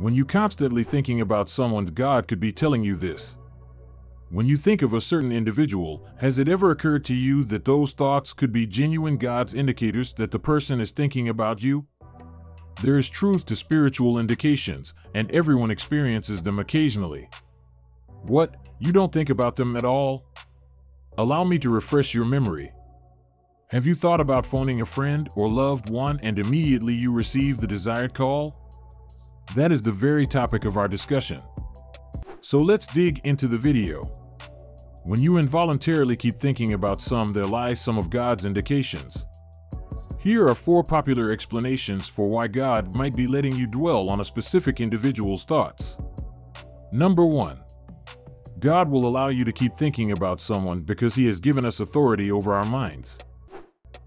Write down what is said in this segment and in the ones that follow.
When you constantly thinking about someone's God could be telling you this. When you think of a certain individual, has it ever occurred to you that those thoughts could be genuine God's indicators that the person is thinking about you? There is truth to spiritual indications, and everyone experiences them occasionally. What? You don't think about them at all? Allow me to refresh your memory. Have you thought about phoning a friend or loved one and immediately you receive the desired call? That is the very topic of our discussion. So let's dig into the video. When you involuntarily keep thinking about some, there lies some of God's indications. Here are four popular explanations for why God might be letting you dwell on a specific individual's thoughts. Number one, God will allow you to keep thinking about someone because He has given us authority over our minds.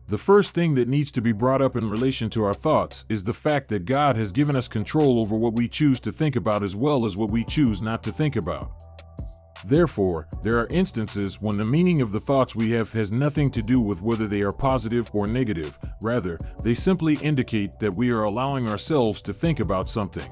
The first thing that needs to be brought up in relation to our thoughts is the fact that God has given us control over what we choose to think about as well as what we choose not to think about. Therefore, there are instances when the meaning of the thoughts we have has nothing to do with whether they are positive or negative, rather, they simply indicate that we are allowing ourselves to think about something.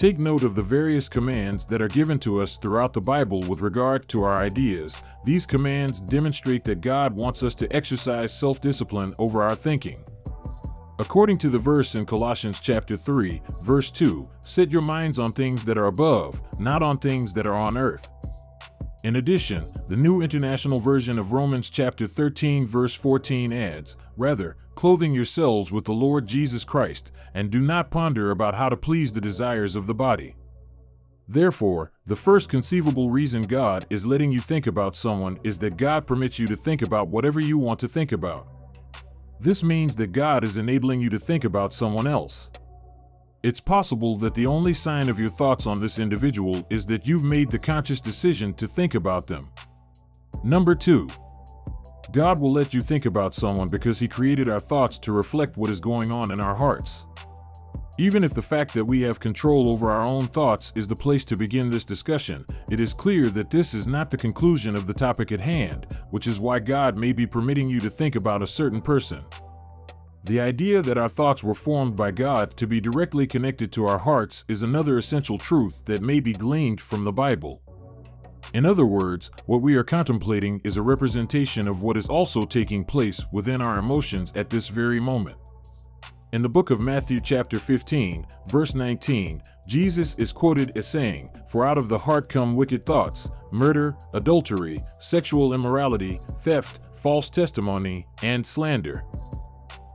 Take note of the various commands that are given to us throughout the Bible with regard to our ideas. These commands demonstrate that God wants us to exercise self-discipline over our thinking. According to the verse in Colossians chapter 3, verse 2, set your minds on things that are above, not on things that are on earth. In addition, the New International Version of Romans chapter 13 verse 14 adds, Rather, clothing yourselves with the Lord Jesus Christ, and do not ponder about how to please the desires of the body. Therefore, the first conceivable reason God is letting you think about someone is that God permits you to think about whatever you want to think about. This means that God is enabling you to think about someone else. It's possible that the only sign of your thoughts on this individual is that you've made the conscious decision to think about them. Number 2. God will let you think about someone because He created our thoughts to reflect what is going on in our hearts. Even if the fact that we have control over our own thoughts is the place to begin this discussion, it is clear that this is not the conclusion of the topic at hand, which is why God may be permitting you to think about a certain person. The idea that our thoughts were formed by God to be directly connected to our hearts is another essential truth that may be gleaned from the Bible. In other words, what we are contemplating is a representation of what is also taking place within our emotions at this very moment. In the book of Matthew, chapter 15, verse 19, Jesus is quoted as saying, For out of the heart come wicked thoughts, murder, adultery, sexual immorality, theft, false testimony, and slander.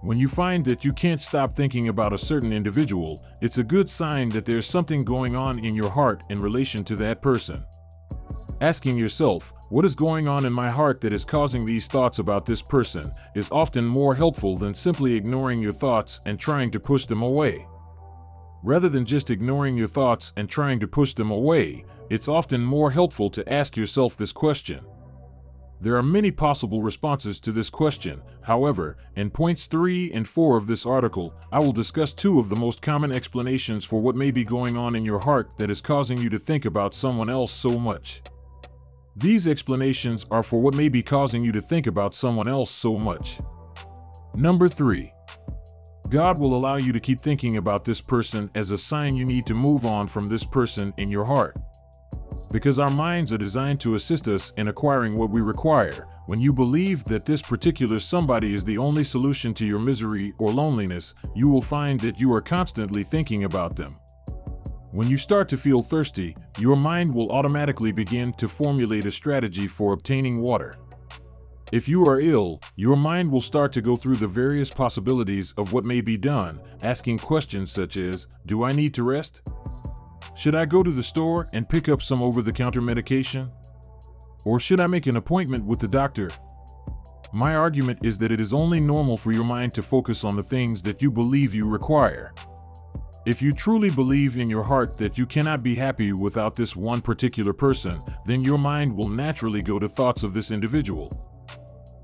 When you find that you can't stop thinking about a certain individual, it's a good sign that there's something going on in your heart in relation to that person. Asking yourself, what is going on in my heart that is causing these thoughts about this person, is often more helpful than simply ignoring your thoughts and trying to push them away. Rather than just ignoring your thoughts and trying to push them away, it's often more helpful to ask yourself this question there are many possible responses to this question. However, in points 3 and 4 of this article, I will discuss two of the most common explanations for what may be going on in your heart that is causing you to think about someone else so much. These explanations are for what may be causing you to think about someone else so much. Number 3. God will allow you to keep thinking about this person as a sign you need to move on from this person in your heart because our minds are designed to assist us in acquiring what we require. When you believe that this particular somebody is the only solution to your misery or loneliness, you will find that you are constantly thinking about them. When you start to feel thirsty, your mind will automatically begin to formulate a strategy for obtaining water. If you are ill, your mind will start to go through the various possibilities of what may be done, asking questions such as Do I need to rest? Should I go to the store and pick up some over the counter medication? Or should I make an appointment with the doctor? My argument is that it is only normal for your mind to focus on the things that you believe you require. If you truly believe in your heart that you cannot be happy without this one particular person, then your mind will naturally go to thoughts of this individual.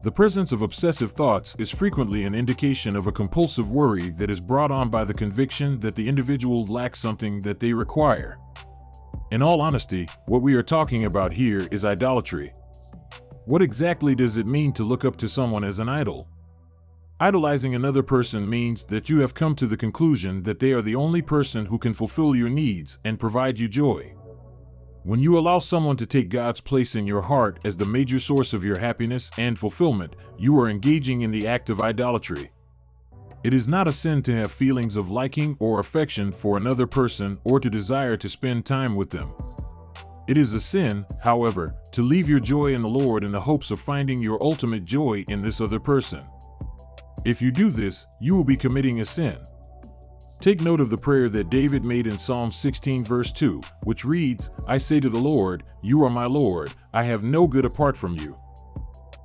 The presence of obsessive thoughts is frequently an indication of a compulsive worry that is brought on by the conviction that the individual lacks something that they require. In all honesty, what we are talking about here is idolatry. What exactly does it mean to look up to someone as an idol? Idolizing another person means that you have come to the conclusion that they are the only person who can fulfill your needs and provide you joy. When you allow someone to take God's place in your heart as the major source of your happiness and fulfillment, you are engaging in the act of idolatry. It is not a sin to have feelings of liking or affection for another person or to desire to spend time with them. It is a sin, however, to leave your joy in the Lord in the hopes of finding your ultimate joy in this other person. If you do this, you will be committing a sin. Take note of the prayer that David made in Psalm 16, verse 2, which reads, I say to the Lord, You are my Lord, I have no good apart from you.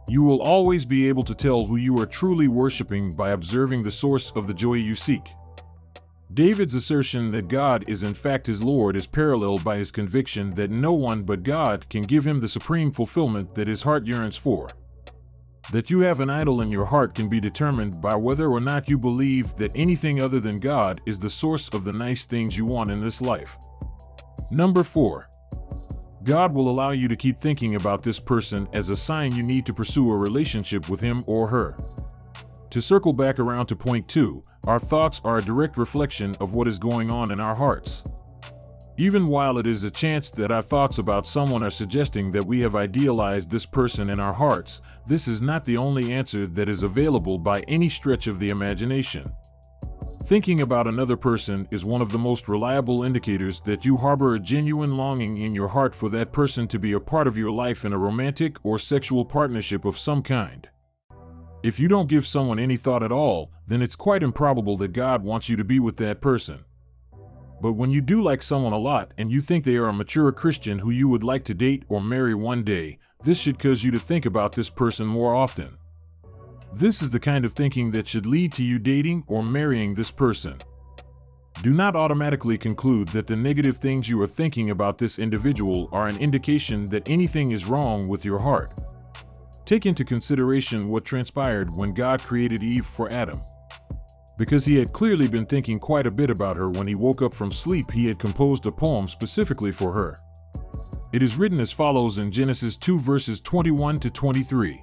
You will always be able to tell who you are truly worshiping by observing the source of the joy you seek. David's assertion that God is in fact his Lord is paralleled by his conviction that no one but God can give him the supreme fulfillment that his heart yearns for. That you have an idol in your heart can be determined by whether or not you believe that anything other than God is the source of the nice things you want in this life. Number 4. God will allow you to keep thinking about this person as a sign you need to pursue a relationship with him or her. To circle back around to point 2, our thoughts are a direct reflection of what is going on in our hearts. Even while it is a chance that our thoughts about someone are suggesting that we have idealized this person in our hearts, this is not the only answer that is available by any stretch of the imagination. Thinking about another person is one of the most reliable indicators that you harbor a genuine longing in your heart for that person to be a part of your life in a romantic or sexual partnership of some kind. If you don't give someone any thought at all, then it's quite improbable that God wants you to be with that person. But when you do like someone a lot and you think they are a mature Christian who you would like to date or marry one day, this should cause you to think about this person more often. This is the kind of thinking that should lead to you dating or marrying this person. Do not automatically conclude that the negative things you are thinking about this individual are an indication that anything is wrong with your heart. Take into consideration what transpired when God created Eve for Adam. Because he had clearly been thinking quite a bit about her when he woke up from sleep, he had composed a poem specifically for her. It is written as follows in Genesis 2 verses 21 to 23.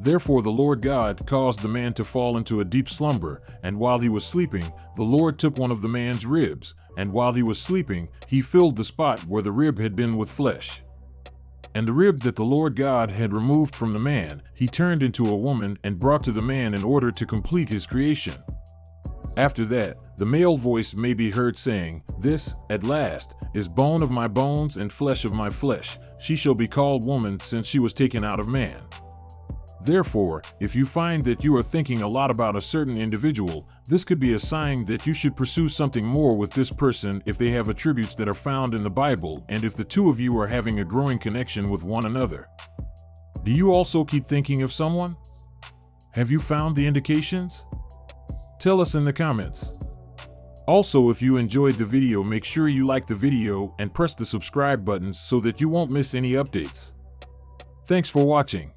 Therefore the Lord God caused the man to fall into a deep slumber, and while he was sleeping, the Lord took one of the man's ribs, and while he was sleeping, he filled the spot where the rib had been with flesh. And the rib that the Lord God had removed from the man, he turned into a woman and brought to the man in order to complete his creation. After that, the male voice may be heard saying, This, at last, is bone of my bones and flesh of my flesh. She shall be called woman since she was taken out of man. Therefore, if you find that you are thinking a lot about a certain individual, this could be a sign that you should pursue something more with this person if they have attributes that are found in the Bible and if the two of you are having a growing connection with one another. Do you also keep thinking of someone? Have you found the indications? Tell us in the comments. Also, if you enjoyed the video, make sure you like the video and press the subscribe button so that you won't miss any updates. Thanks for watching.